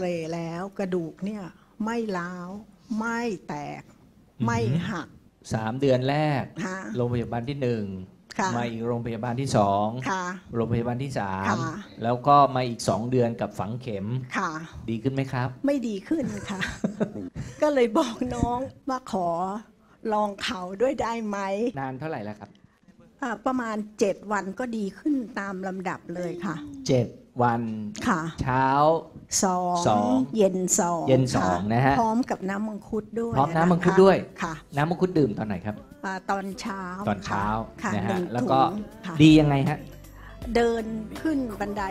เลยแล้วกระดูกเนี่ยไม่ร้าว ไม่แตกอือหือไม่หักสามเดือนแรกฮะโรงพยาบาลที่หนึ่งค่ะมาอีกโรงพยาบาลที่สองค่ะโรงพยาบาลที่สามค่ะ แล้วก็มาอีกสองเดือนกับฝังเข็มค่ะ ดีขึ้นไหมครับ ไม่ดีขึ้นค่ะ ก็เลยบอกน้องว่าขอลองเขาด้วยได้ไหมนานเท่าไหร่แล้วครับอ่าประมาณเจ็ดวันก็ดีขึ้นตามลำดับเลยค่ะ เจ็ด วันค่ะ เช้า สองสองเย็นสองเย็นสองค่นะฮะ พร้อมกับน้ำมังคุดด้วยพร้อมน้ำมังคุดะะด้วย ค่ะน้ำมังคุดดื่มตอนไหนครับ อ่าตอนเช้าตอนเช้าค่ะนะหฮะงแล้วก็ถุงค่ะดียังไงฮะ เดินขึ้นบันได